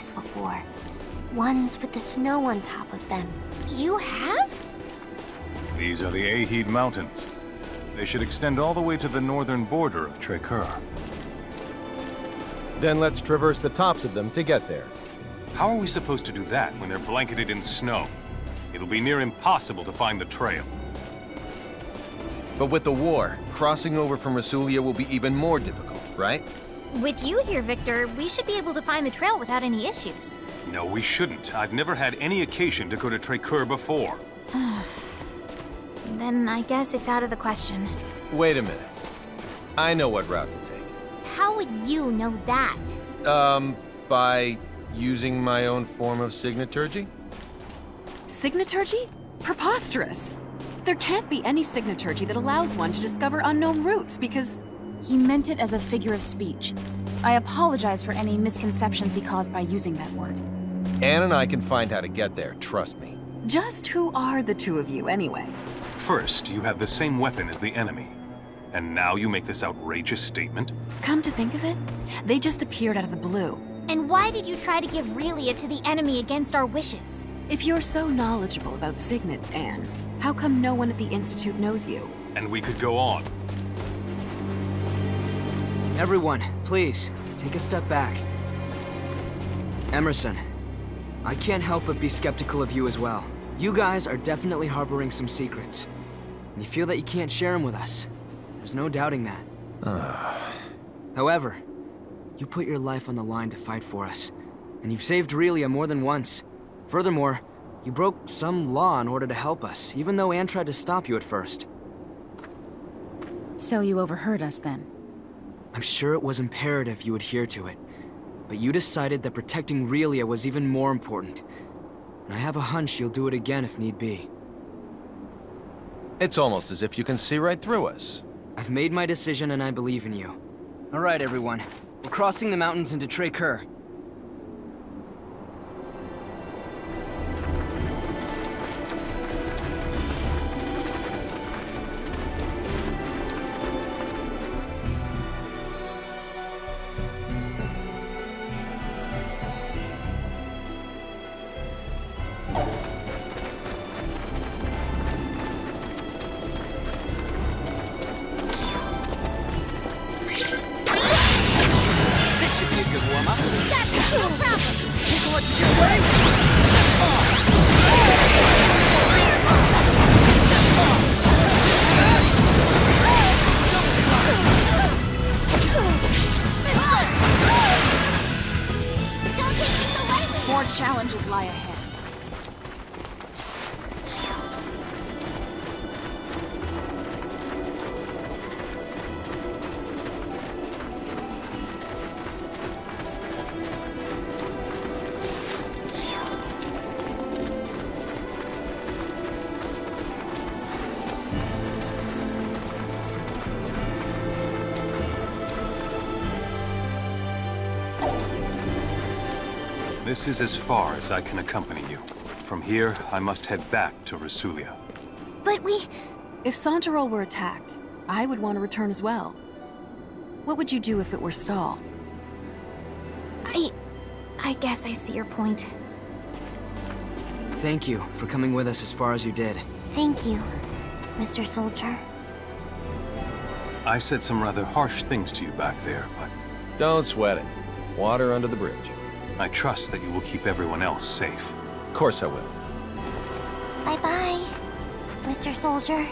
this before. Ones with the snow on top of them. You have? These are the Aheed Mountains. They should extend all the way to the northern border of Trekur. Then let's traverse the tops of them to get there. How are we supposed to do that when they're blanketed in snow? It'll be near impossible to find the trail. But with the war, crossing over from Resulia will be even more difficult, right? With you here, Victor, we should be able to find the trail without any issues. No, we shouldn't. I've never had any occasion to go to Trekur before. Then I guess it's out of the question. Wait a minute. I know what route to take. How would you know that? Um, by using my own form of signeturgy? Signeturgy? Preposterous! There can't be any signeturgy that allows one to discover unknown routes because... He meant it as a figure of speech. I apologize for any misconceptions he caused by using that word. Anne and I can find how to get there, trust me. Just who are the two of you, anyway? First, you have the same weapon as the enemy. And now you make this outrageous statement? Come to think of it, they just appeared out of the blue. And why did you try to give Relia to the enemy against our wishes? If you're so knowledgeable about signets, Anne, how come no one at the Institute knows you? And we could go on. Everyone, please, take a step back. Emmerson, I can't help but be skeptical of you as well. You guys are definitely harboring some secrets. And you feel that you can't share them with us. There's no doubting that. However, you put your life on the line to fight for us. And you've saved Relia more than once. Furthermore, you broke some law in order to help us, even though Anne tried to stop you at first. So you overheard us then? I'm sure it was imperative you adhere to it. But you decided that protecting Relia was even more important. And I have a hunch you'll do it again if need be. It's almost as if you can see right through us. I've made my decision and I believe in you. Alright, everyone. We're crossing the mountains into Trekur. This challenges lie ahead. This is as far as I can accompany you. From here, I must head back to Resulia. But we... If Santarol were attacked, I would want to return as well. What would you do if it were Sthal? I... I guess I see your point. Thank you for coming with us as far as you did. Thank you, Mr. Soldier. I said some rather harsh things to you back there, but Don't sweat it. Water under the bridge. I trust that you will keep everyone else safe. Of course I will. Bye-bye, Mr. Soldier.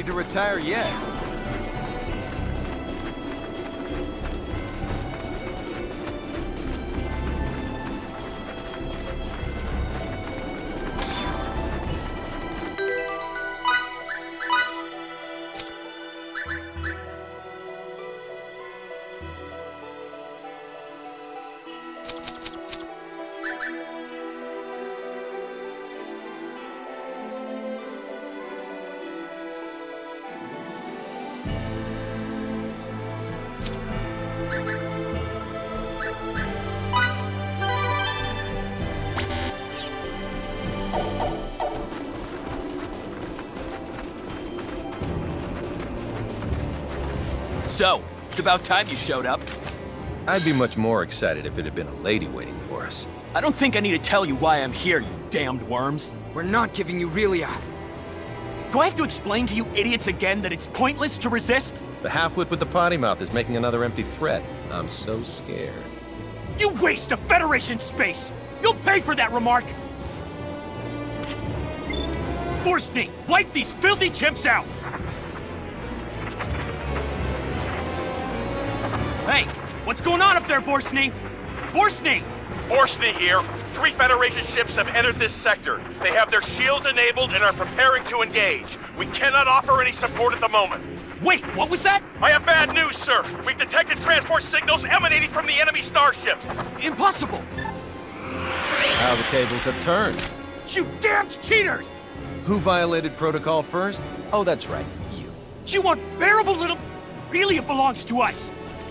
Ready to retire yet. So, it's about time you showed up. I'd be much more excited if it had been a lady waiting for us. I don't think I need to tell you why I'm here, you damned worms. We're not giving you Relia. Do I have to explain to you idiots again that it's pointless to resist? The halfwit with the potty mouth is making another empty threat. I'm so scared. You waste of Federation space! You'll pay for that remark! Force me. wipe these filthy chimps out! Hey, what's going on up there, Forstney? Forstney! Forstney here. Three Federation ships have entered this sector. They have their shields enabled and are preparing to engage. We cannot offer any support at the moment. Wait, what was that? I have bad news, sir. We've detected transport signals emanating from the enemy starships. Impossible! How the tables have turned. You damned cheaters! Who violated protocol first? Oh, that's right, you. You unbearable little... Really, it belongs to us!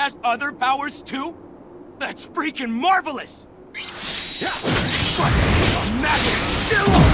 has other powers too? That's freaking marvelous! But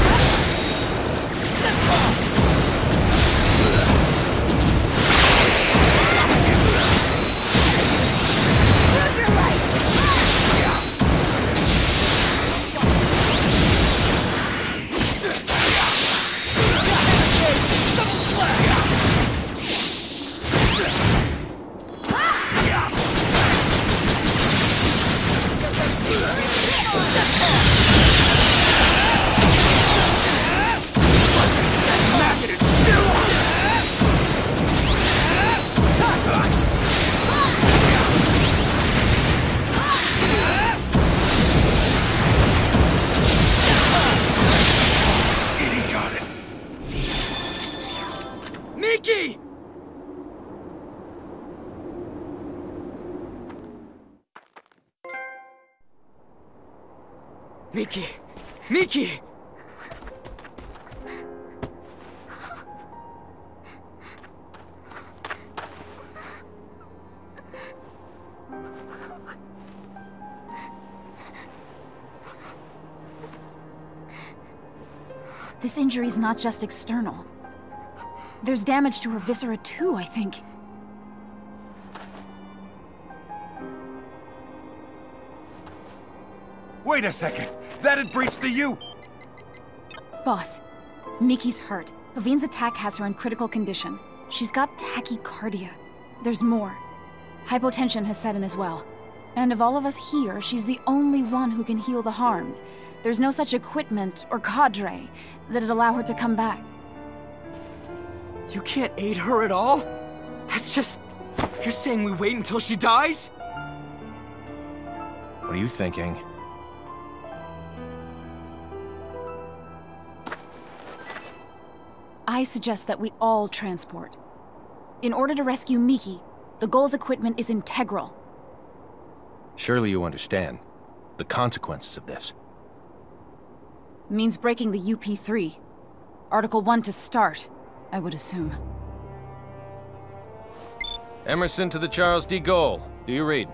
This injury's not just external. There's damage to her viscera too, I think. Wait a second! That had breached the U! Boss, Miki's hurt. Avine's attack has her in critical condition. She's got tachycardia. There's more. Hypotension has set in as well. And of all of us here, she's the only one who can heal the harmed. There's no such equipment or cadre that'd allow her to come back. You can't aid her at all? That's just... You're saying we wait until she dies? What are you thinking? I suggest that we all transport. In order to rescue Miki, the Gull's equipment is integral. Surely you understand the consequences of this. Means breaking the UP3. Article 1 to start, I would assume. Emmerson to the Charles D. Gaulle. Do you read?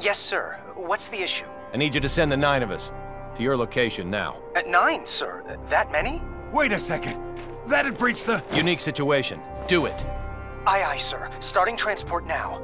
Yes, sir. What's the issue? I need you to send the nine of us to your location now. At nine, sir. That many? Wait a second! That had breached the... Unique situation. Do it. Aye, aye, sir. Starting transport now.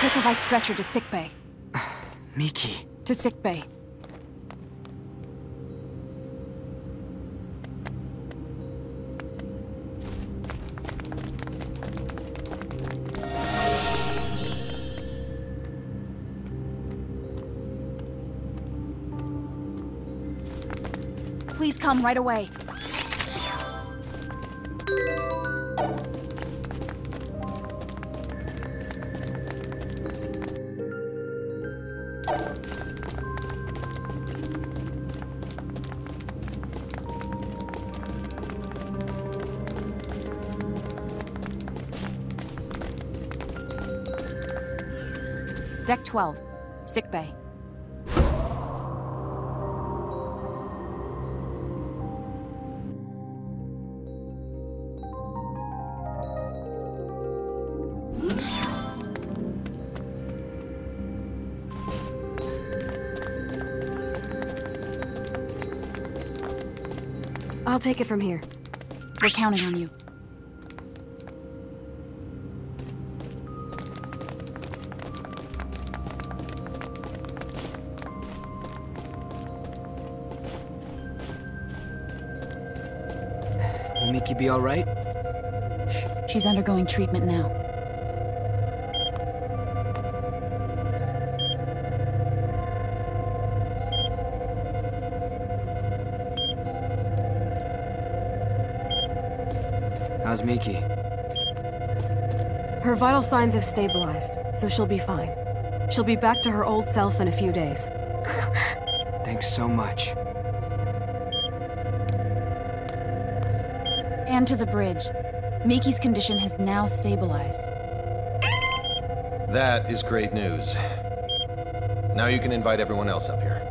Take her by stretcher to sickbay. Miki. To sickbay. Please come right away. Deck 12. Sickbay. I'll take it from here. We're counting on you. Will Miki be alright? She's undergoing treatment now. How's Miki? Her vital signs have stabilized, so she'll be fine. She'll be back to her old self in a few days. Thanks so much. And to the bridge. Miki's condition has now stabilized. That is great news. Now you can invite everyone else up here.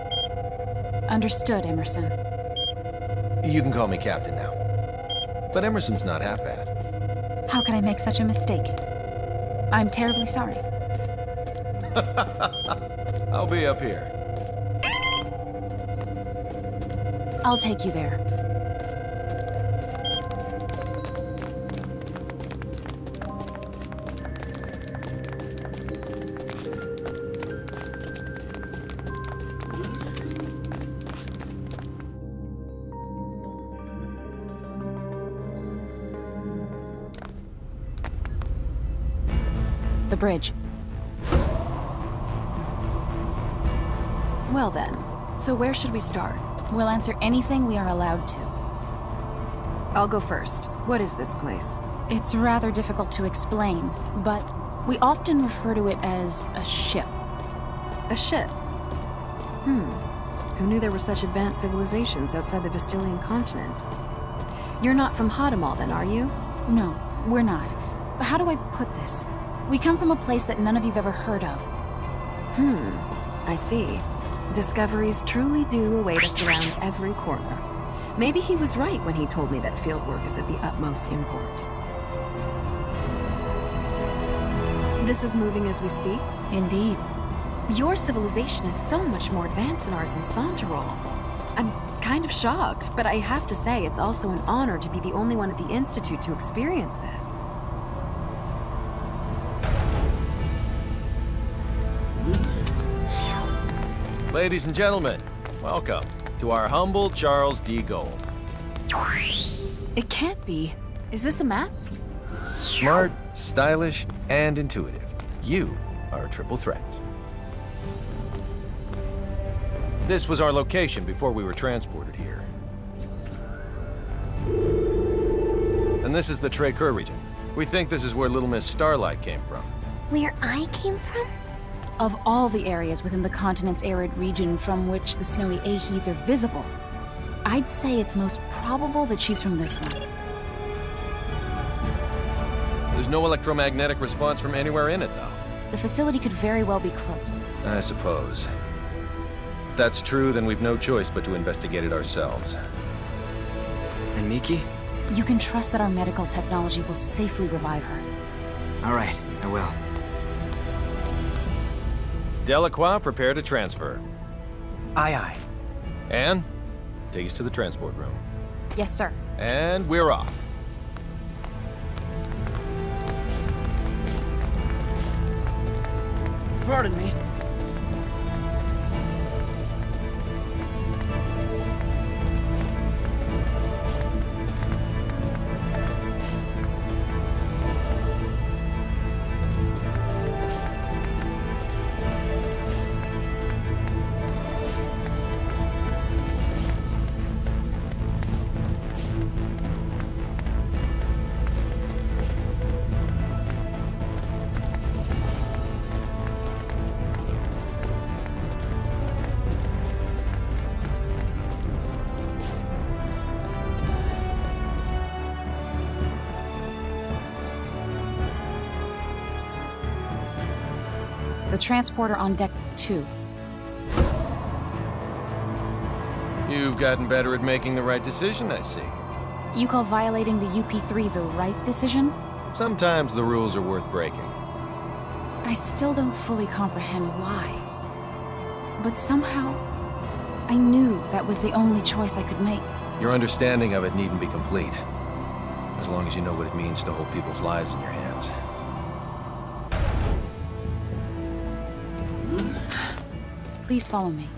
Understood, Emmerson. You can call me Captain now. But Emmerson's not half bad. How could I make such a mistake? I'm terribly sorry. I'll be up here. I'll take you there. Bridge. Well then, so where should we start? We'll answer anything we are allowed to. I'll go first. What is this place? It's rather difficult to explain, but we often refer to it as a ship. A ship. Hmm. Who knew there were such advanced civilizations outside the Vestilian continent? You're not from Hadamal then, are you? No, we're not. How do I put this? We come from a place that none of you've ever heard of. Hmm. I see. Discoveries truly do await us around every corner. Maybe he was right when he told me that fieldwork is of the utmost import. This is moving as we speak? Indeed. Your civilization is so much more advanced than ours in Santarol. I'm kind of shocked, but I have to say it's also an honor to be the only one at the Institute to experience this. Ladies and gentlemen, welcome to our humble Charles D. Gaulle. It can't be. Is this a map? Smart, stylish, and intuitive. You are a triple threat. This was our location before we were transported here. And this is the Trey-Kur region. We think this is where Little Miss Starlight came from. Where I came from? Of all the areas within the continent's arid region from which the snowy Ahids are visible, I'd say it's most probable that she's from this one. There's no electromagnetic response from anywhere in it, though. The facility could very well be cloaked. I suppose. If that's true, then we've no choice but to investigate it ourselves. And Miki? You can trust that our medical technology will safely revive her. All right, I will. Delacroix, prepare to transfer. Aye, aye. Anne, take us to the transport room. Yes, sir. And we're off. Pardon me. The transporter on deck two. You've gotten better at making the right decision, I see. You call violating the UP3 the right decision? Sometimes the rules are worth breaking. I still don't fully comprehend why. But somehow, I knew that was the only choice I could make. Your understanding of it needn't be complete. As long as you know what it means to hold people's lives in your hands. Please follow me.